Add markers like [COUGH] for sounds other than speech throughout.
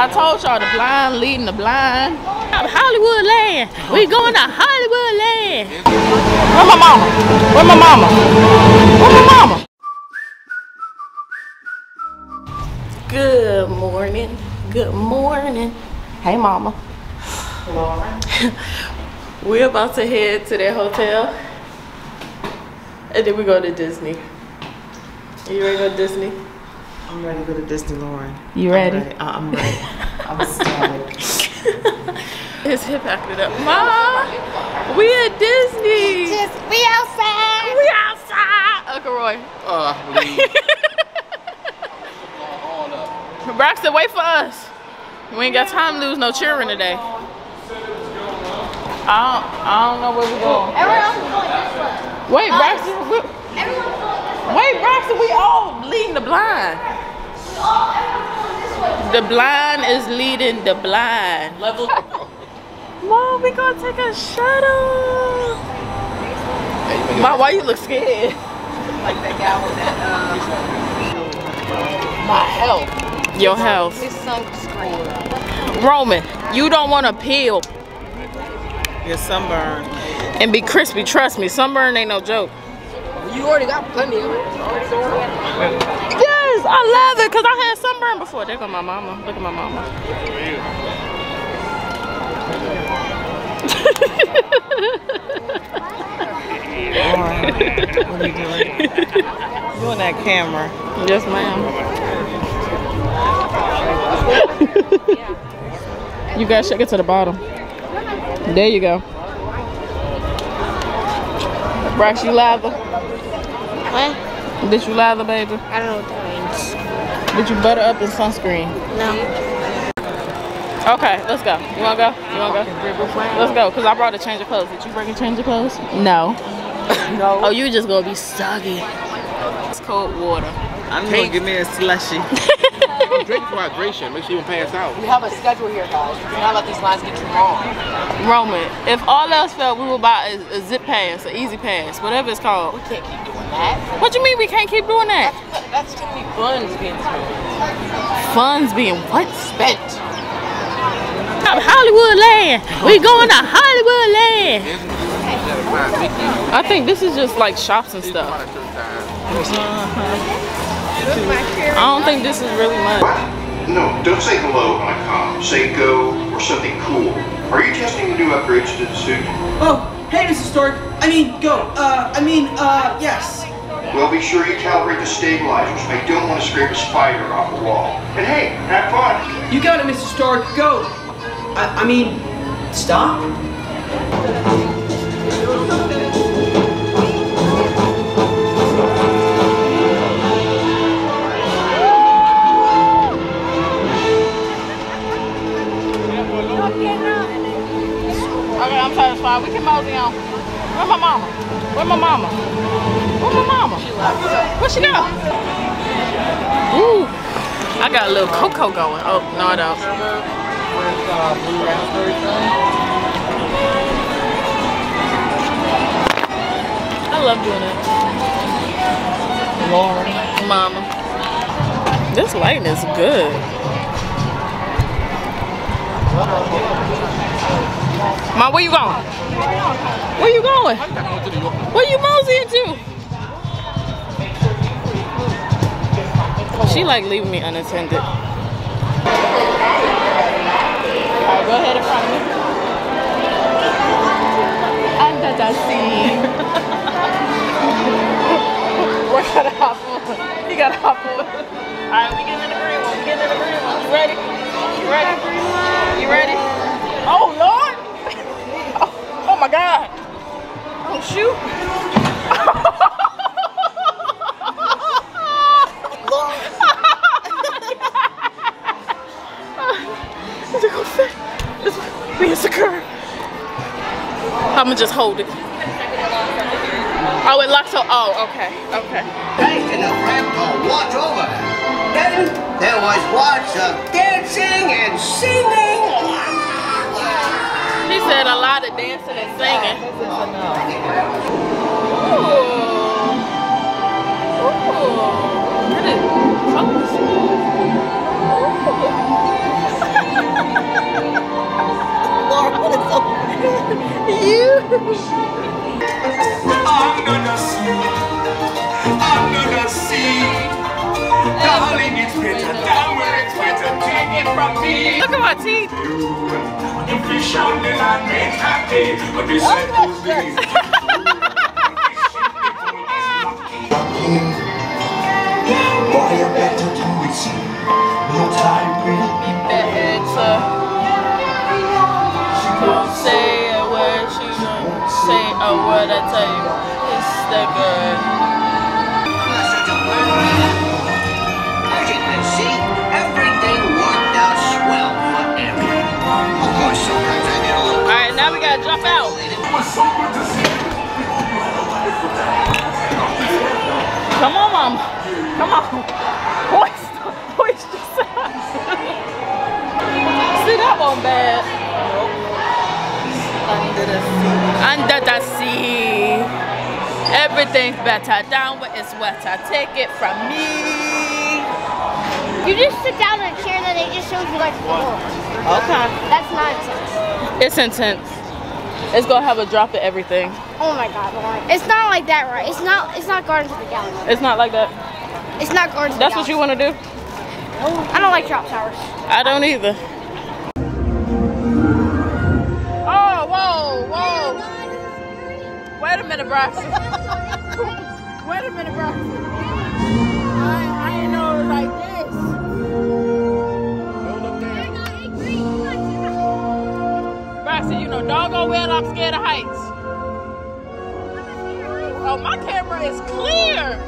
I told y'all the blind leading the blind. Hollywood land. We going to Hollywood land. Where my mama? Where my mama? Where my mama? Good morning. Good morning. Hey mama. [LAUGHS] We're about to head to that hotel. And then we go to Disney. Are You ready to go to Disney? I'm ready to go to Disney, Lauryn. You I'm ready? ready. I- I'm ready. [LAUGHS] I'm started. His hip acted up. Ma, we at Disney. we outside. We outside. Uncle Roy. Uh, leave. [LAUGHS] Braxton, wait for us. We ain't got time to lose no children today. I don't, I don't know where we going. Everyone else is going this way. Wait, Braxton. We, Everyone's going this way. wait, Braxton. We all leading the blind. The blind is leading the blind. Level. [LAUGHS] Mom, we gonna take a shuttle. Mom, why you look scared? like that guy with that, uh, My health. Your uh, health. his sunscreen. Roman, you don't want to peel Your sunburn. and be crispy. Trust me, sunburn ain't no joke. You already got plenty of it. I love it because I had sunburn before. There go my mama. Look at my mama. Lauryn, what are you doing? Doing that camera. Yes, ma'am. you guys should get to the bottom. There you go. Brax, you lather? What? Did you lather, baby? I don't know what that means. Did you butter up in sunscreen? No. Okay, let's go. You wanna go? You wanna go? Let's go, because I brought a change of clothes. Did you bring a change of clothes? No. No. [LAUGHS] Oh, you just gonna be soggy. It's cold water. I'm gonna give me a slushy. [LAUGHS] Drink for hydration. Make sure you don't pass out. We have a schedule here, guys. We cannot let these lines get too long. Roman, if all else failed, we will buy a, a zip pass, an easy pass, whatever it's called. We can't keep doing that. What do you mean we can't keep doing that? That's too many funds being spent. Funds being what? Spent. Hollywood land. We going to Hollywood land. I think this is just like shops and stuff. I don't think this is really much. What? No, don't say hello when I come. Say go or something cool. Are you testing the new upgrades to the suit? Oh, hey, Mrs. Stark. I mean, go. Uh, I mean, uh, yes. Well, be sure you calibrate the stabilizers. I don't want to scrape a spider off the wall. And hey, have fun. You got it, Mrs. Stark. Go. I, I mean, stop. Okay, We can mosey on. Where my mama? Where my mama? Where my mama? Where she go? Ooh, I got a little cocoa going. Oh, no I don't. I love doing it. Lauryn, mama. This lighting is good. Mom, where you going? Where you going? Where you moseying to? She like leaving me unattended. Alright, go ahead in front of me. Under [LAUGHS] the sea. We're gonna hop on. You gotta hop on. Alright, we getting in the green one. We getting in the green one. You ready? You ready? You ready? Oh Lord! My God! Oh shoot! Is it gonna fit? It's being secure. I'ma just hold it. Oh, it locks. So, oh, okay, okay. Thanks to the friend to watch over. Then there was lots of dancing and singing said a lot of dancing and singing. Ooh. Ooh. [LAUGHS] [LAUGHS] you. It. Focus. Ooh. it from me. Look at my teeth. If you shout, then I ain't happy. But this ain't to be. Boy, you better do it. No time, really. Better don't say a word. She don't say a word. I tell you, it's the good. On, mom. Come on. Hoist, hoist yourself. See that one bad. Under the sea. Under the sea. Everything's better down where it's wetter. Take it from me. You just sit down in a chair that they just showed you like before. Okay. That's nonsense. It's intense. It's gonna have a drop of everything. Oh my god, Lauryn. It's not like that, right? It's not it's not Guardians of the Galaxy. It's not like that. It's not Guardians of That's the what you want to do? I don't like drop towers. I don't either. Oh, whoa, whoa. Wait a minute, Braxton. [LAUGHS] Wait a minute, Braxton. I, I didn't know it was like this. Braxton, you know, doggone well I'm scared of heights. My camera is clear.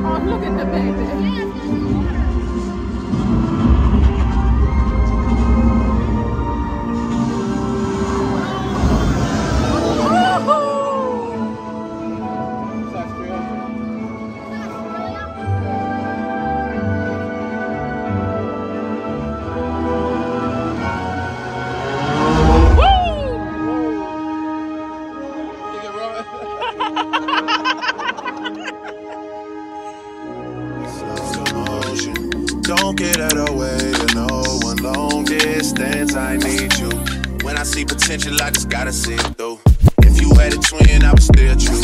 Oh, look at the baby. Of way to no one long distance. I need you. When I see potential, I just gotta see it through. If you had a twin, I would still choose.